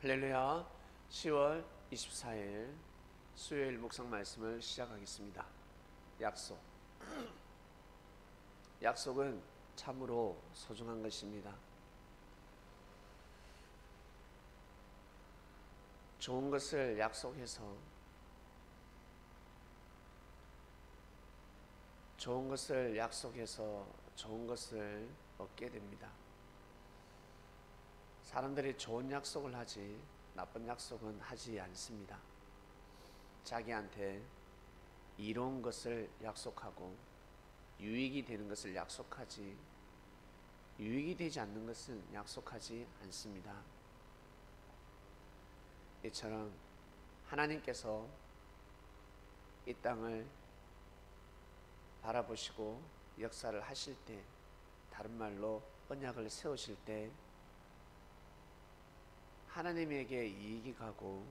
할렐루야 10월 24일 수요일 묵상 말씀을 시작하겠습니다. 약속 약속은 참으로 소중한 것입니다. 좋은 것을 약속해서 좋은 것을 약속해서 좋은 것을 얻게 됩니다. 사람들이 좋은 약속을 하지 나쁜 약속은 하지 않습니다. 자기한테 이로운 것을 약속하고 유익이 되는 것을 약속하지 유익이 되지 않는 것은 약속하지 않습니다. 이처럼 하나님께서 이 땅을 바라보시고 역사를 하실 때 다른 말로 언약을 세우실 때 하나님에게 이익이 가고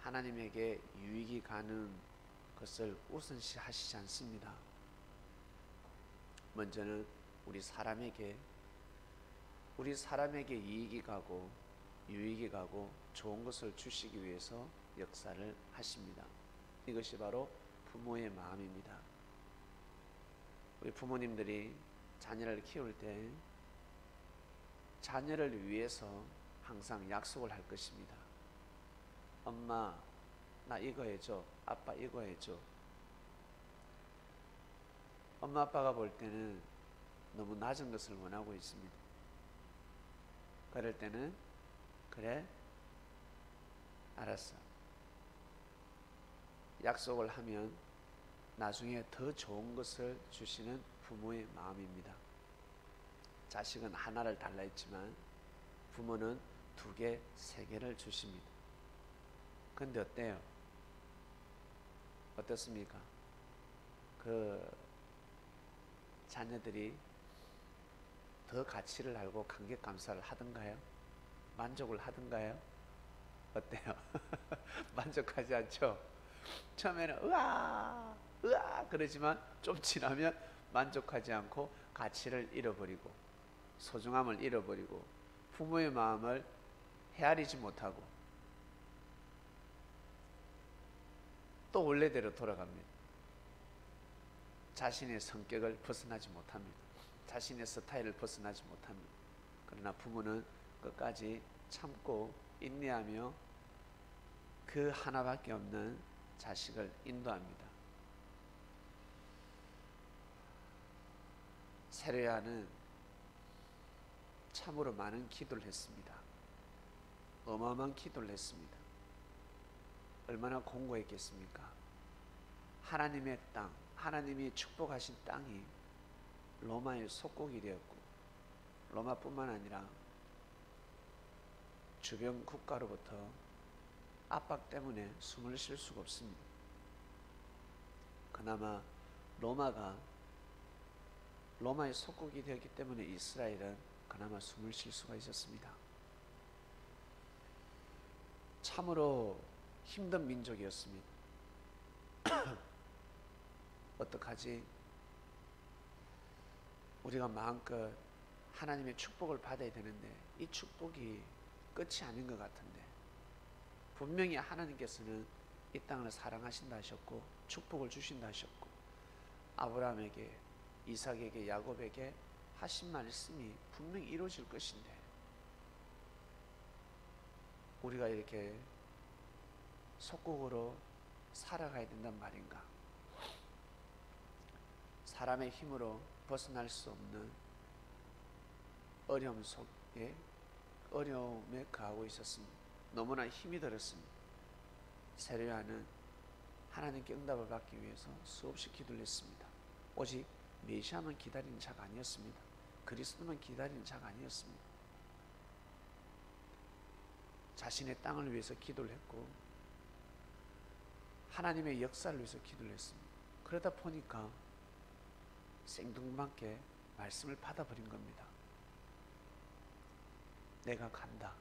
하나님에게 유익이 가는 것을 우선시 하시지 않습니다. 먼저는 우리 사람에게 우리 사람에게 이익이 가고 유익이 가고 좋은 것을 주시기 위해서 역사를 하십니다. 이것이 바로 부모의 마음입니다. 우리 부모님들이 자녀를 키울 때 자녀를 위해서 항상 약속을 할 것입니다. 엄마, 나 이거 해줘. 아빠 이거 해줘. 엄마 아빠가 볼 때는 너무 낮은 것을 원하고 있습니다. 그럴 때는 그래 알았어. 약속을 하면 나중에 더 좋은 것을 주시는 부모의 마음입니다. 자식은 하나를 달라 했지만 부모는 두 개, 세 개를 주십니다. 근데 어때요? 어떻습니까? 그 자녀들이 더 가치를 알고 감격 감사를 하던가요? 만족을 하던가요? 어때요? 만족하지 않죠? 처음에는 으아 으아 그러지만 좀 지나면 만족하지 않고 가치를 잃어버리고 소중함을 잃어버리고 부모의 마음을 헤아리지 못하고 또 원래대로 돌아갑니다. 자신의 성격을 벗어나지 못합니다. 자신의 스타일을 벗어나지 못합니다. 그러나 부모는 끝까지 참고 인내하며 그 하나밖에 없는 자식을 인도합니다. 세례야는 참으로 많은 기도를 했습니다. 어마어마한 기도를 했습니다. 얼마나 공고했겠습니까? 하나님의 땅, 하나님이 축복하신 땅이 로마의 속국이 되었고 로마뿐만 아니라 주변 국가로부터 압박 때문에 숨을 쉴 수가 없습니다. 그나마 로마가 로마의 속국이 되었기 때문에 이스라엘은 그나마 숨을 쉴 수가 있었습니다. 참으로 힘든 민족이었습니다. 어떡하지? 우리가 마음껏 하나님의 축복을 받아야 되는데 이 축복이 끝이 아닌 것 같은데 분명히 하나님께서는 이 땅을 사랑하신다 하셨고 축복을 주신다 하셨고 아브라함에게 이삭에게 야곱에게 하신 말씀이 분명히 이루어질 것인데 우리가 이렇게 속국으로 살아가야 된단 말인가? 사람의 힘으로 벗어날 수 없는 어려움 속에 어려움에 가하고 있었습니다. 너무나 힘이 들었습니다. 세례야는 하나님께 응답을 받기 위해서 수없이 기도를 했습니다. 오직 메시아만 기다리는 자가 아니었습니다. 그리스도만 기다리는 자가 아니었습니다. 자신의 땅을 위해서 기도를 했고 하나님의 역사를 위해서 기도를 했습니다. 그러다 보니까 생뚱맞게 말씀을 받아버린 겁니다. 내가 간다.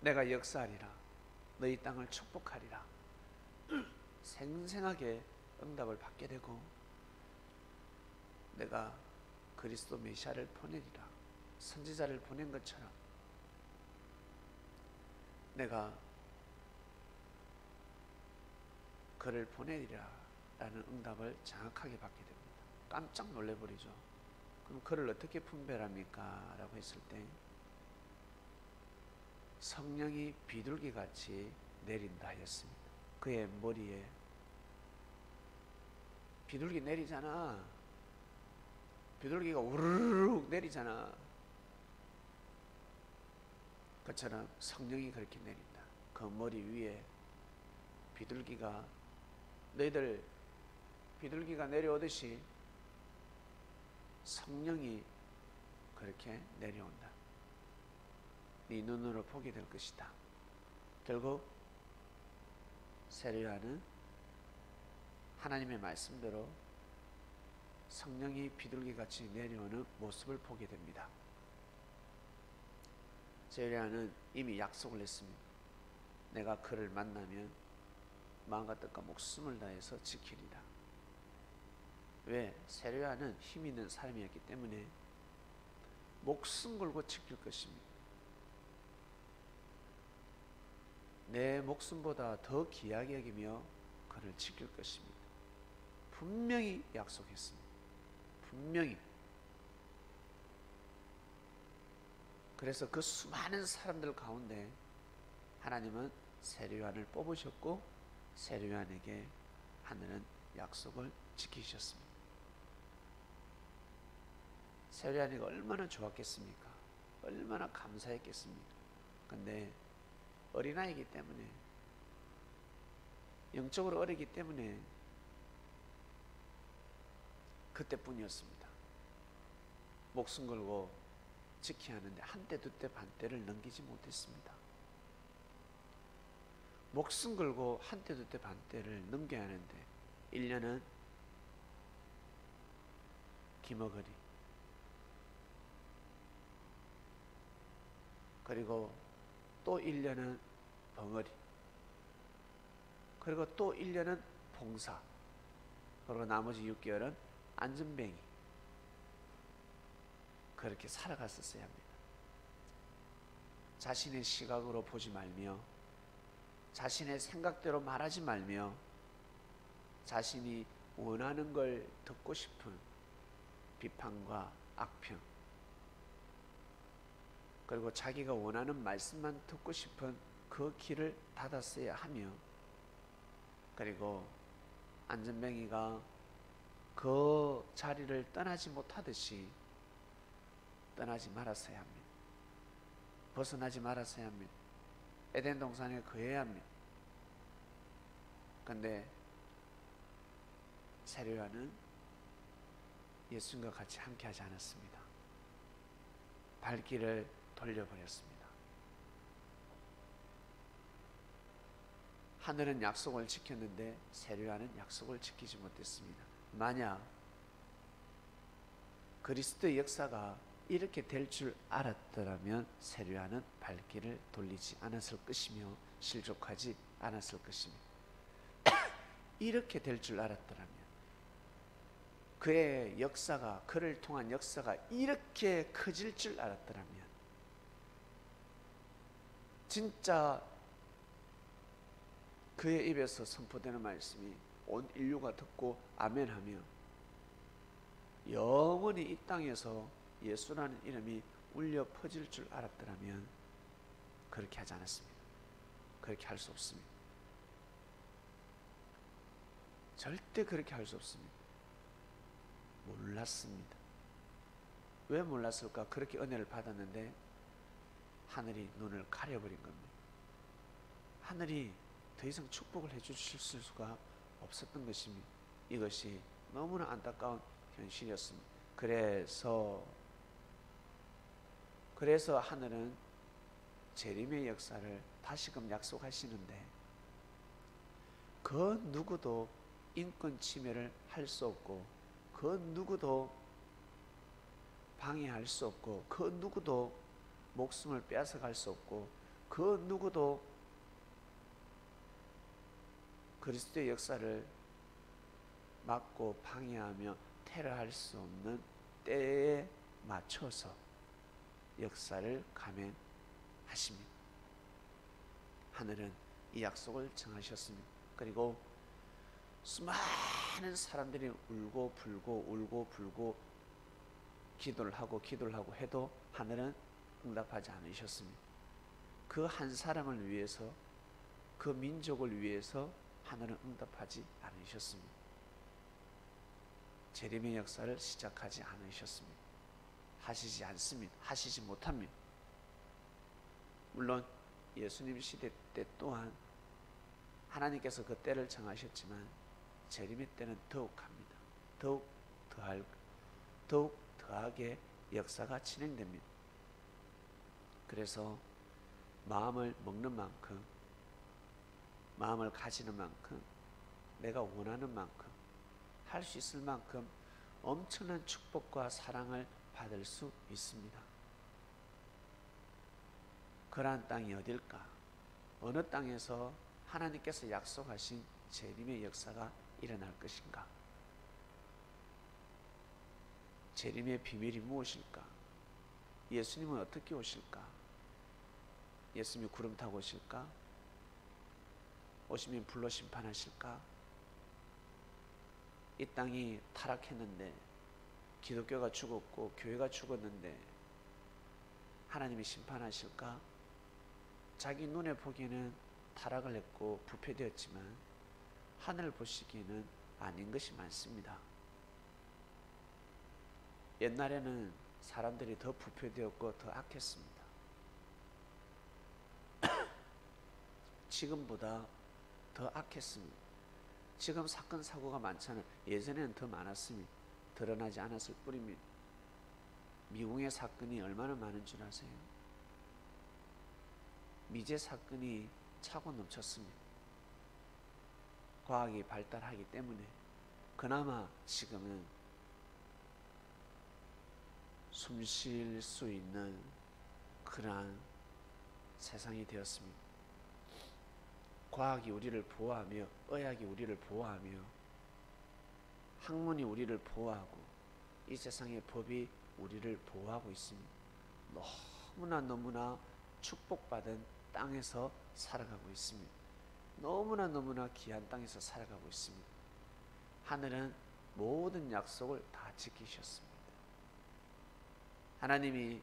내가 역사하리라. 너희 땅을 축복하리라. 생생하게 응답을 받게 되고 내가 그리스도 메시아를 보내리라. 선지자를 보낸 것처럼 내가 그를 보내리라 라는 응답을 정확하게 받게 됩니다. 깜짝 놀래버리죠. 그럼 그를 어떻게 분별합니까? 라고 했을 때 성령이 비둘기 같이 내린다 했습니다. 그의 머리에 비둘기 내리잖아. 비둘기가 우르르 내리잖아. 그처럼 성령이 그렇게 내린다. 그 머리 위에 비둘기가 너희들 비둘기가 내려오듯이 성령이 그렇게 내려온다. 네 눈으로 보게 될 것이다. 결국 세례요한은 하나님의 말씀대로 성령이 비둘기같이 내려오는 모습을 보게 됩니다. 세례요한은 이미 약속을 했습니다. 내가 그를 만나면 마음과 뜻과 목숨을 다해서 지키리라. 왜? 세례요한은 힘 있는 사람이었기 때문에 목숨 걸고 지킬 것입니다. 내 목숨보다 더 귀하게 여기며 그를 지킬 것입니다. 분명히 약속했습니다. 분명히. 그래서 그 수많은 사람들 가운데 하나님은 세례요한을 뽑으셨고 세례요한에게 하늘은 약속을 지키셨습니다. 세례요한이가 얼마나 좋았겠습니까? 얼마나 감사했겠습니까? 근데 어린아이기 때문에 영적으로 어리기 때문에 그때뿐이었습니다. 목숨 걸고 지켜야 하는데 한때 두때 반때를 넘기지 못했습니다. 목숨 걸고 한때 두때 반때를 넘겨야 하는데 1년은 기머거리. 그리고 또 1년은 벙어리. 그리고 또 1년은 봉사. 그리고 나머지 6개월은 안전뱅이 그렇게 살아갔었어야 합니다. 자신의 시각으로 보지 말며 자신의 생각대로 말하지 말며 자신이 원하는 걸 듣고 싶은 비판과 악평 그리고 자기가 원하는 말씀만 듣고 싶은 그 길을 닫았어야 하며 그리고 안전뱅이가 그 자리를 떠나지 못하듯이 떠나지 말았어야 합니다. 벗어나지 말았어야 합니다. 에덴 동산에 거해야 합니다. 근데 세례요한은 예수님과 같이 함께하지 않았습니다. 발길을 돌려버렸습니다. 하늘은 약속을 지켰는데 세례요한은 약속을 지키지 못했습니다. 만약 그리스도의 역사가 이렇게 될 줄 알았더라면 세례요한은 발길을 돌리지 않았을 것이며 실족하지 않았을 것입니다. 이렇게 될 줄 알았더라면 그의 역사가 그를 통한 역사가 이렇게 커질 줄 알았더라면 진짜 그의 입에서 선포되는 말씀이 온 인류가 듣고 아멘하며 영원히 이 땅에서 예수라는 이름이 울려 퍼질 줄 알았더라면 그렇게 하지 않았습니다. 그렇게 할 수 없습니다. 절대 그렇게 할 수 없습니다. 몰랐습니다. 왜 몰랐을까? 그렇게 은혜를 받았는데 하늘이 눈을 가려버린 겁니다. 하늘이 더 이상 축복을 해주실 수가 없었던 것입니다. 이것이 너무나 안타까운 현실이었습니다. 그래서 그래서 하늘은 재림의 역사를 다시금 약속하시는데 그 누구도 인권 침해를 할 수 없고 그 누구도 방해할 수 없고 그 누구도 목숨을 빼앗아갈 수 없고 그 누구도 그리스도의 역사를 막고 방해하며 테러할 수 없는 때에 맞춰서 역사를 감행하십니다. 하늘은 이 약속을 정하셨습니다. 그리고 수많은 사람들이 울고 불고 울고 불고 기도를 하고 기도를 하고 해도 하늘은 응답하지 않으셨습니다. 그 한 사람을 위해서 그 민족을 위해서 하늘은 응답하지 않으셨습니다. 재림의 역사를 시작하지 않으셨습니다. 하시지 않습니다. 하시지 못합니다. 물론 예수님 시대 때 또한 하나님께서 그 때를 정하셨지만 재림의 때는 더욱 합니다. 더욱 더할 더욱 더하게 역사가 진행됩니다. 그래서 마음을 먹는 만큼 마음을 가지는 만큼 내가 원하는 만큼 할 수 있을 만큼 엄청난 축복과 사랑을 받을 수 있습니다. 그러한 땅이 어딜까? 어느 땅에서 하나님께서 약속하신 재림의 역사가 일어날 것인가? 재림의 비밀이 무엇일까? 예수님은 어떻게 오실까? 예수님이 구름 타고 오실까? 오시면 불로 심판하실까? 이 땅이 타락했는데 기독교가 죽었고 교회가 죽었는데 하나님이 심판하실까? 자기 눈에 보기에는 타락을 했고 부패되었지만 하늘 보시기에는 아닌 것이 많습니다. 옛날에는 사람들이 더 부패되었고 더 악했습니다. 지금보다 더 악했습니다. 지금 사건 사고가 많잖아요. 예전에는 더 많았습니다. 드러나지 않았을 뿐입니다. 미궁의 사건이 얼마나 많은 줄 아세요? 미제 사건이 차고 넘쳤습니다. 과학이 발달하기 때문에 그나마 지금은 숨 쉴 수 있는 그러한 세상이 되었습니다. 과학이 우리를 보호하며 의학이 우리를 보호하며 학문이 우리를 보호하고 이 세상의 법이 우리를 보호하고 있습니다. 너무나 너무나 축복받은 땅에서 살아가고 있습니다. 너무나 너무나 귀한 땅에서 살아가고 있습니다. 하늘은 모든 약속을 다 지키셨습니다. 하나님이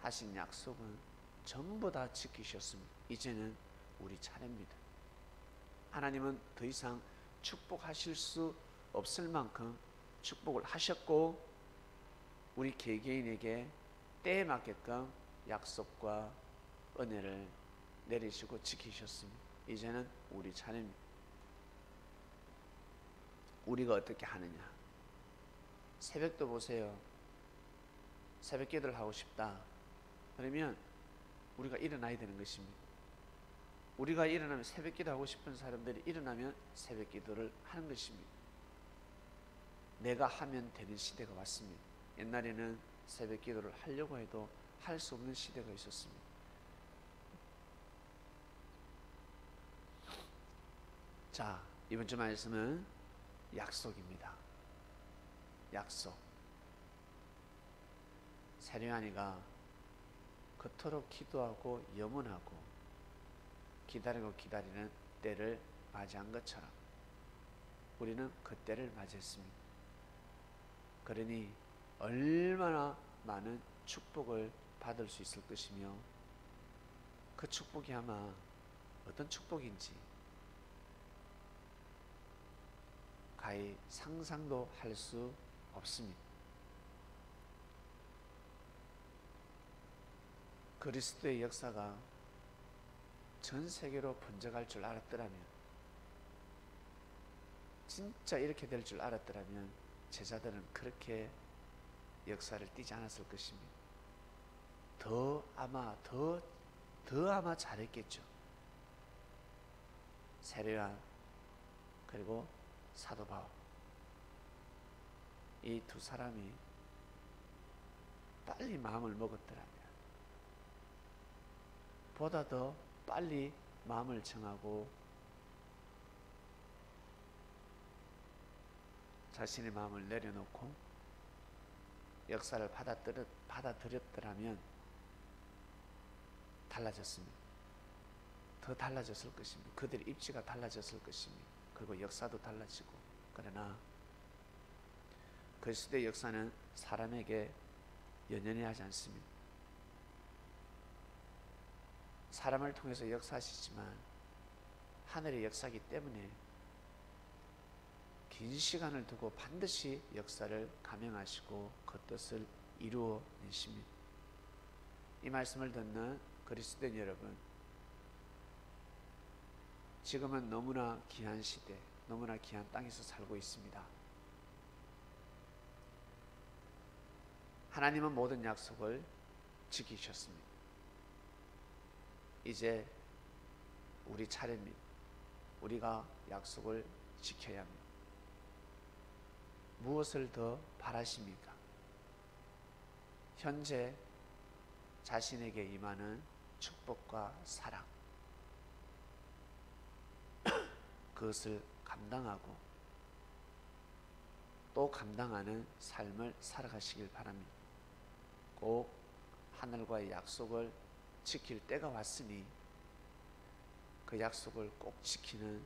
하신 약속은 전부 다 지키셨습니다. 이제는 우리 차례입니다. 하나님은 더 이상 축복하실 수 없을 만큼 축복을 하셨고 우리 개개인에게 때에 맞게끔 약속과 은혜를 내리시고 지키셨습니다. 이제는 우리 차례입니다. 우리가 어떻게 하느냐? 새벽도 보세요. 새벽 기도를 하고 싶다. 그러면 우리가 일어나야 되는 것입니다. 우리가 일어나면 새벽 기도 하고 싶은 사람들이 일어나면 새벽 기도를 하는 것입니다. 내가 하면 되는 시대가 왔습니다. 옛날에는 새벽 기도를 하려고 해도 할 수 없는 시대가 있었습니다. 자, 이번 주 말씀은 약속입니다. 약속. 세례안이가 그토록 기도하고 염원하고 기다리고 기다리는 때를 맞이한 것처럼 우리는 그 때를 맞이했습니다. 그러니 얼마나 많은 축복을 받을 수 있을 것이며 그 축복이 아마 어떤 축복인지 가히 상상도 할 수 없습니다. 그리스도의 역사가 전 세계로 번져갈 줄 알았더라면 진짜 이렇게 될 줄 알았더라면 제자들은 그렇게 역사를 띄지 않았을 것입니다. 더 아마 더, 더 아마 잘했겠죠. 세례와 그리고 사도 바울 이 두 사람이 빨리 마음을 먹었더라면 보다 더 빨리 마음을 정하고 자신의 마음을 내려놓고 역사를 받아들였, 받아들였더라면 달라졌습니다. 더 달라졌을 것입니다. 그들의 입지가 달라졌을 것입니다. 그리고 역사도 달라지고 그러나 그리스도의 역사는 사람에게 연연히 하지 않습니다. 사람을 통해서 역사하시지만 하늘의 역사기 때문에 긴 시간을 두고 반드시 역사를 감행하시고 그 뜻을 이루어 내십니다. 이 말씀을 듣는 그리스도인 여러분, 지금은 너무나 귀한 시대, 너무나 귀한 땅에서 살고 있습니다. 하나님은 모든 약속을 지키셨습니다. 이제 우리 차례입니다. 우리가 약속을 지켜야 합니다. 무엇을 더 바라십니까? 현재 자신에게 임하는 축복과 사랑. 그것을 감당하고 또 감당하는 삶을 살아가시길 바랍니다. 꼭 하늘과의 약속을 지킬 때가 왔으니 그 약속을 꼭 지키는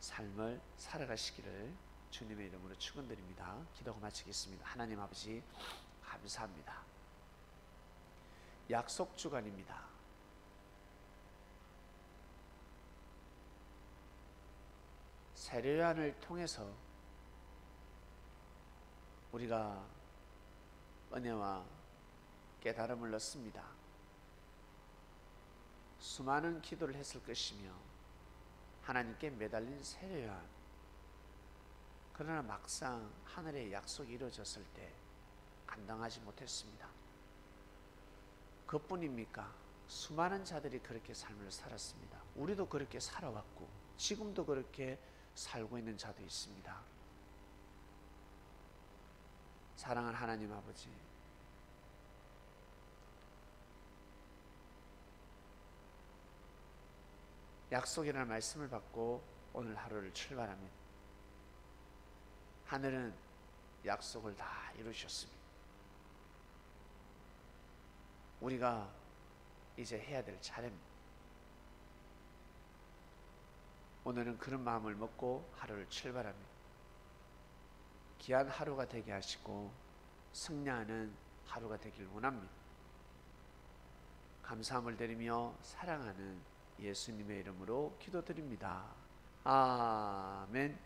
삶을 살아가시기를 주님의 이름으로 축원드립니다. 기도가 마치겠습니다. 하나님 아버지 감사합니다. 약속 주간입니다. 세례요한을 통해서 우리가 은혜와 깨달음을 얻습니다. 수많은 기도를 했을 것이며 하나님께 매달린 세례요한 그러나 막상 하늘의 약속이 이루어졌을 때 감당하지 못했습니다. 그뿐입니까? 수많은 자들이 그렇게 삶을 살았습니다. 우리도 그렇게 살아왔고 지금도 그렇게 살고 있는 자도 있습니다. 사랑하는 하나님 아버지, 약속이라는 말씀을 받고 오늘 하루를 출발합니다. 하늘은 약속을 다 이루셨습니다. 우리가 이제 해야 될 차례입니다. 오늘은 그런 마음을 먹고 하루를 출발합니다. 귀한 하루가 되게 하시고 승리하는 하루가 되길 원합니다. 감사함을 드리며 사랑하는 예수님의 이름으로 기도드립니다. 아멘.